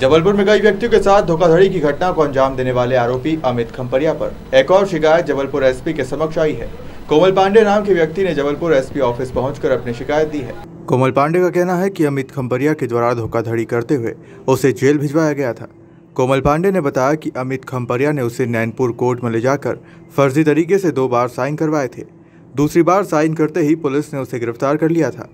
जबलपुर में कई व्यक्तियों के साथ धोखाधड़ी की घटना को अंजाम देने वाले आरोपी अमित खम्परिया पर। एक और शिकायत जबलपुर एसपी के समक्ष आई है। कोमल पांडे नाम के व्यक्ति ने जबलपुर एसपी ऑफ़िस पहुंचकर अपनी शिकायत दी है। कोमल पांडे का कहना है कि अमित खम्परिया के द्वारा धोखाधड़ी करते हुए उसे जेल भिजवाया गया था। कोमल पांडे ने बताया कि अमित खम्परिया ने उसे नैनपुर कोर्ट में ले जाकर फर्जी तरीके से दो बार साइन करवाए थे। दूसरी बार साइन करते ही पुलिस ने उसे गिरफ़्तार कर लिया था।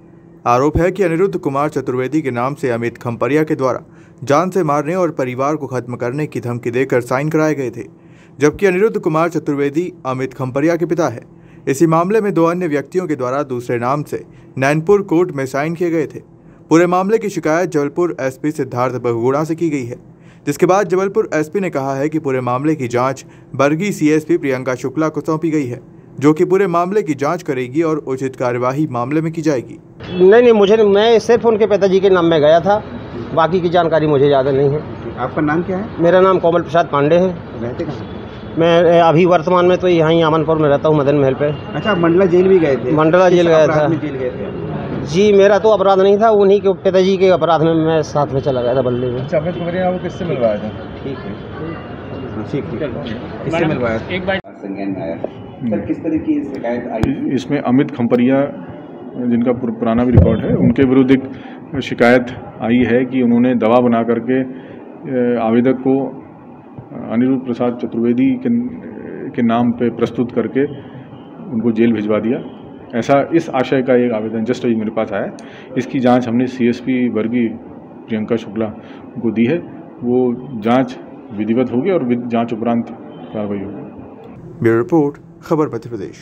आरोप है कि अनिरुद्ध कुमार चतुर्वेदी के नाम से अमित खम्परिया के द्वारा जान से मारने और परिवार को खत्म करने की धमकी देकर साइन कराए गए थे, जबकि अनिरुद्ध कुमार चतुर्वेदी अमित खम्परिया के पिता है। इसी मामले में दो अन्य व्यक्तियों के द्वारा दूसरे नाम से नैनपुर कोर्ट में साइन किए गए थे। पूरे मामले की शिकायत जबलपुर एसपी सिद्धार्थ बहुगुणा से की गई है, जिसके बाद जबलपुर एसपी ने कहा है कि पूरे मामले की जाँच बरगी सीएसपी प्रियंका शुक्ला को सौंपी गई है, जो कि पूरे मामले की जाँच करेगी और उचित कार्यवाही मामले में की जाएगी। नहीं नहीं मुझे मैं सिर्फ़ उनके पिताजी के नाम में गया था। बाकी की जानकारी मुझे ज़्यादा नहीं है। आपका नाम क्या है? मेरा नाम कोमल प्रसाद पांडे है। रहते कहाँ मैं अभी वर्तमान में तो यहीं अमनपुर में रहता हूँ मदन महल पे। अच्छा मंडला जेल भी गए थे? मंडला जेल गया था। जेल गए थे? जी मेरा तो अपराध नहीं था उन्हीं के पिताजी के अपराध में मैं साथ में चला गया था बल्ले में। अच्छा वो किससे मिलवाया था? ठीक है। हाँ, ठीक किससे मिलवाया? एक बार संज्ञान में आया। सर किस तरह की शिकायत आई? इसमें अमित खम्परिया जिनका पुराना भी रिकॉर्ड है उनके विरुद्ध एक शिकायत आई है कि उन्होंने दवा बना करके आवेदक को अनिरुद्ध प्रसाद चतुर्वेदी के, के नाम पे प्रस्तुत करके उनको जेल भिजवा दिया। ऐसा इस आशय का एक आवेदन जस्ट अभी मेरे पास आया। इसकी जाँच हमने सीएसपी वर्गी प्रियंका शुक्ला को दी है। वो जाँच विधिवत होगी और जाँच उपरांत कार्रवाई होगी। ब्यूरो रिपोर्ट खबर मध्य प्रदेश।